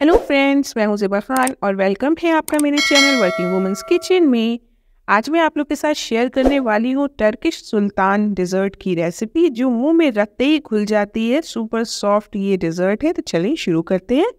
Hello friends मैं हूँ ज़ेबा खान और वेलकम है आपका मेरे चैनल वर्किंग वुमेंस किचन में। आज मैं आप लोग के साथ शेयर करने वाली हूँ टर्किश सुल्तान डिज़र्ट की रेसिपी जो मुँह में रखते ही खुल जाती है। सुपर सॉफ्ट ये डिज़र्ट है तो चलिए शुरू करते हैं।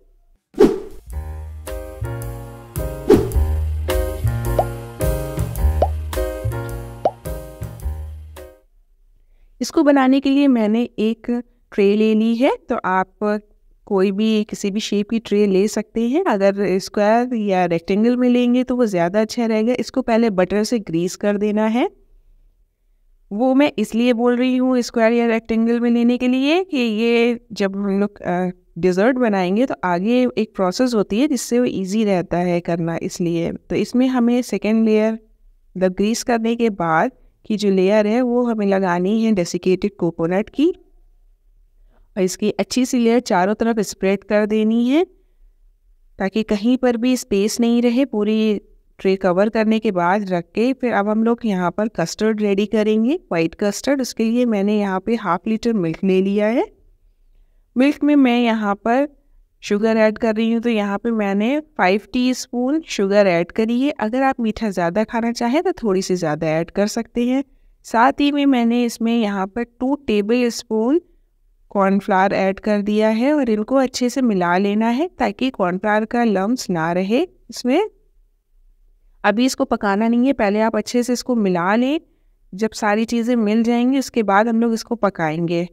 इसको बनाने के लिए मैंने एक ट्रे ले ली है तो आप कोई भी किसी भी शेप की ट्रे ले सकते हैं। अगर स्क्वायर या रेक्टेंगल में लेंगे तो वो ज़्यादा अच्छा रहेगा। इसको पहले बटर से ग्रीस कर देना है। वो मैं इसलिए बोल रही हूँ स्क्वायर या रेक्टेंगल में लेने के लिए कि ये जब हम लोग डिज़र्ट बनाएँगे तो आगे एक प्रोसेस होती है जिससे वो इजी रहता है करना इसलिए। तो इसमें हमें सेकेंड लेयर द ग्रीस करने के बाद की जो लेयर है वो हमें लगानी है डेसिकेटेड कोकोनट की। और इसकी अच्छी सी लेयर चारों तरफ़ स्प्रेड कर देनी है, ताकि कहीं पर भी स्पेस नहीं रहे, पूरी ट्रे कवर करने के बाद रख के फिर अब हम लोग यहाँ पर कस्टर्ड रेडी करेंगे वाइट कस्टर्ड उसके लिए मैंने यहाँ पे हाफ़ लीटर मिल्क ले लिया है। मिल्क में मैं यहाँ पर शुगर ऐड कर रही हूँ तो यहाँ पे मैंने फाइव टीस्पून शुगर ऐड करी है। अगर आप मीठा ज़्यादा खाना चाहें तो थोड़ी सी ज़्यादा ऐड कर सकते हैं। साथ ही में मैंने इसमें यहाँ पर two tablespoon cornflour add कर दिया है और इनको अच्छे से मिला लेना है ताकि कॉर्नफ्लावर का लम्स ना रहे इसमें। अभी इसको पकाना नहीं है, पहले आप अच्छे से इसको मिला लें। जब सारी चीज़ें मिल जाएँगी, उसके बाद हम लोग इसको पकाएँगे।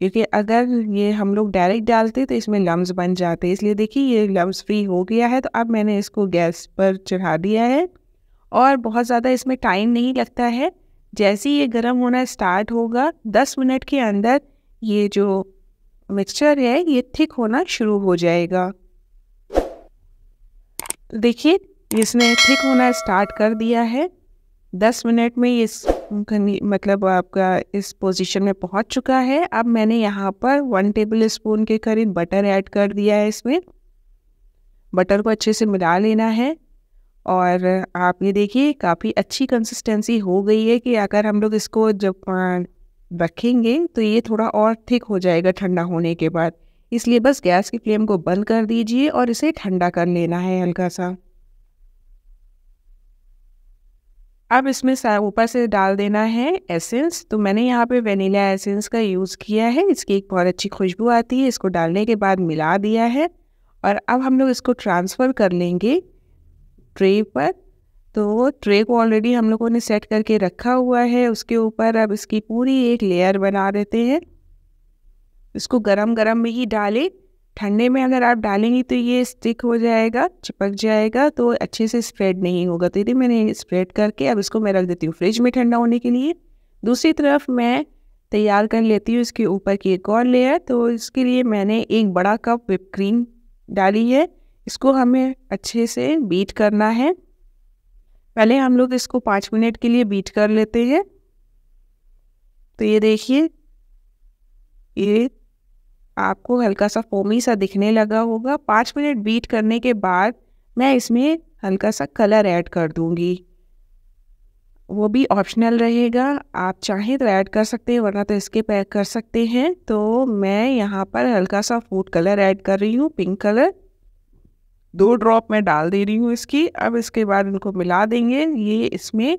क्योंकि अगर ये हम लोग डायरेक्ट डालते तो इसमें लम्स बन जाते। इसलिए देखिए, ये लम्स फ्री हो गया है तो अब मैंने इसको गैस पर चढ़ा दिया है। और बहुत ज़्यादा इसमें टाइम नहीं लगता है। जैसे ही ये गर्म होना स्टार्ट होगा, दस मिनट के अंदर ये जो मिक्सचर है, ये थिक होना शुरू हो जाएगा। देखिए, इसने थिक होना स्टार्ट कर दिया है। दस मिनट में इस मतलब आपका इस पोजीशन में पहुँच चुका है। अब मैंने यहाँ पर वन टेबल स्पून के करीब बटर ऐड कर दिया है इसमें। बटर को अच्छे से मिला लेना है। और आप ये देखिए, काफ़ी अच्छी कंसिस्टेंसी हो गई है कि अगर हम लोग इसको जब रखेंगे तो ये थोड़ा और थिक हो जाएगा ठंडा होने के बाद। इसलिए बस गैस की फ्लेम को बंद कर दीजिए और इसे ठंडा कर लेना है हल्का सा। अब इसमें ऊपर से डाल देना है एसेंस। तो मैंने यहाँ पे वेनिला एसेंस का यूज़ किया है। इसकी एक बहुत अच्छी खुशबू आती है। इसको डालने के बाद मिला दिया है। और अब हम लोग इसको ट्रांसफ़र कर लेंगे ट्रे पर। तो ट्रे को ऑलरेडी हम लोगों ने सेट करके रखा हुआ है। उसके ऊपर अब इसकी पूरी एक लेयर बना देते हैं। इसको गरम गरम में ही डालें। ठंडे में अगर आप डालेंगी तो ये स्टिक हो जाएगा, चिपक जाएगा तो अच्छे से स्प्रेड नहीं होगा। तो यदि मैंने स्प्रेड करके अब इसको मैं रख देती हूँ फ्रिज में ठंडा होने के लिए। दूसरी तरफ़ मैं तैयार कर लेती हूँ इसके ऊपर की एक और लेयर तो इसके लिए मैंने एक बड़ा कप विप क्रीम डाली है। इसको हमें अच्छे से बीट करना है। पहले हम लोग इसको पाँच मिनट के लिए बीट कर लेते हैं। तो ये देखिए, ये आपको हल्का सा फोमी सा दिखने लगा होगा। पाँच मिनट बीट करने के बाद मैं इसमें हल्का सा कलर ऐड कर दूँगी। वो भी ऑप्शनल रहेगा। आप चाहें तो ऐड कर सकते हैं, वरना तो इसके पैक कर सकते हैं। तो मैं यहाँ पर हल्का सा फ़ूड कलर ऐड कर रही हूँ, पिंक कलर। दो ड्रॉप मैं डाल दे रही हूँ इसकी, अब इसके बाद इनको मिला देंगे। ये इसमें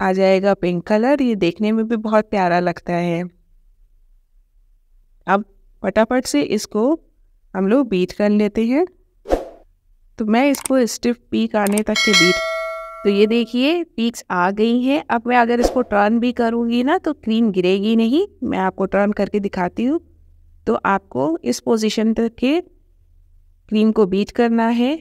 आ जाएगा पिंक कलर, ये देखने में भी बहुत प्यारा लगता है। अब फटाफट से इसको हम लोग बीट कर लेते हैं। तो मैं इसको स्टिफ पीक आने तक के बीट तो ये देखिए पीक्स आ गई हैं। अब मैं अगर इसको टर्न भी करूँगी ना तो क्रीम गिरेगी नहीं, मैं आपको टर्न करके दिखाती हूँ। तो आपको इस पोजीशन तक के क्रीम को बीट करना है।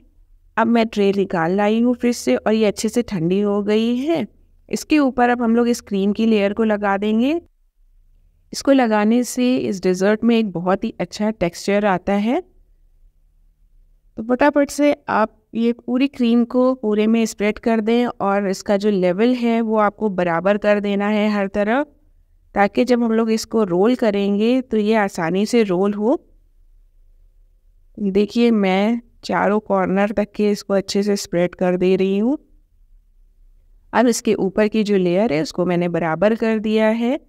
अब मैं ट्रे निकाल लाई हूँ फिर से और ये अच्छे से ठंडी हो गई है। इसके ऊपर अब हम लोग इस क्रीम की लेयर को लगा देंगे। इसको लगाने से इस डिज़र्ट में एक बहुत ही अच्छा टेक्सचर आता है। तो फटाफट से आप ये पूरी क्रीम को पूरे में स्प्रेड कर दें और इसका जो लेवल है वो आपको बराबर कर देना है हर तरफ़। ताकि जब हम लोग इसको रोल करेंगे तो ये आसानी से रोल हो। देखिए, मैं चारों कॉर्नर तक के इसको अच्छे से स्प्रेड कर दे रही हूँ। अब इसके ऊपर की जो लेयर है, उसको मैंने बराबर कर दिया है।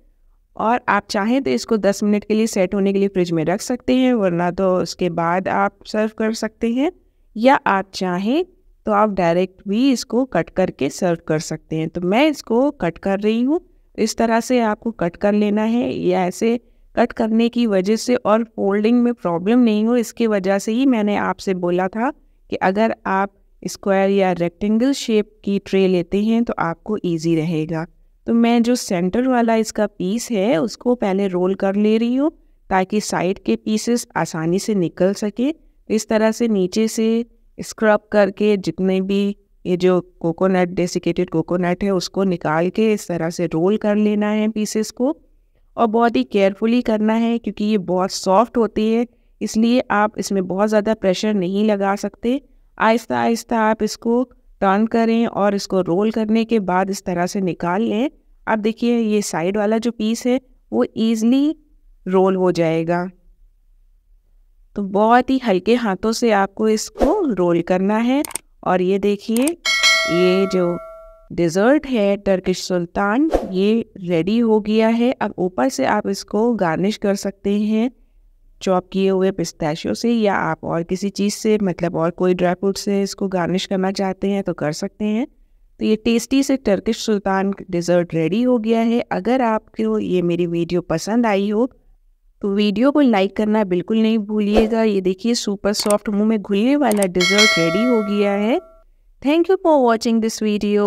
और आप चाहें तो इसको 10 मिनट के लिए सेट होने के लिए फ्रिज में रख सकते हैं, वरना तो उसके बाद आप सर्व कर सकते हैं। या आप चाहें तो आप डायरेक्ट भी इसको कट करके सर्व कर सकते हैं। तो मैं इसको कट कर रही हूँ। इस तरह से आपको कट कर लेना है या ऐसे कट करने की वजह से और फोल्डिंग में प्रॉब्लम नहीं हो, इसकी वजह से ही मैंने आपसे बोला था कि अगर आप स्क्वायर या रेक्टेंगल शेप की ट्रे लेते हैं तो आपको इजी रहेगा। तो मैं जो सेंटर वाला इसका पीस है, उसको पहले रोल कर ले रही हूँ ताकि साइड के पीसेस आसानी से निकल सके। तो इस तरह से नीचे से स्क्रब करके जितने भी ये जो कोकोनट डेसिकेटेड कोकोनट है, उसको निकाल के इस तरह से रोल कर लेना है पीसेस को। और बहुत ही केयरफुली करना है क्योंकि ये बहुत सॉफ्ट होती है। इसलिए आप इसमें बहुत ज़्यादा प्रेशर नहीं लगा सकते। आहिस्ता आहिस्ता आप इसको टर्न करें और इसको रोल करने के बाद इस तरह से निकाल लें। अब देखिए ये साइड वाला जो पीस है, वो ईज़िली रोल हो जाएगा। तो बहुत ही हल्के हाथों से आपको इसको रोल करना है। और ये देखिए, ये जो डिज़र्ट है टर्किश सुल्तान ये रेडी हो गया है। अब ऊपर से आप इसको गार्निश कर सकते हैं चॉप किए हुए पिस्ताशियों से या आप और किसी चीज़ से मतलब और कोई ड्राई फ्रूट से इसको गार्निश करना चाहते हैं तो कर सकते हैं। तो ये टेस्टी से टर्किश सुल्तान डिज़र्ट रेडी हो गया है। अगर आपको ये मेरी वीडियो पसंद आई हो तो वीडियो को लाइक करना बिल्कुल नहीं भूलिएगा। ये देखिए सुपर सॉफ्ट मुँह में घुलने वाला डिज़र्ट रेडी हो गया है। Thank you for watching this video